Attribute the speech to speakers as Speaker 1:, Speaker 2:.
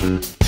Speaker 1: Mm-hmm.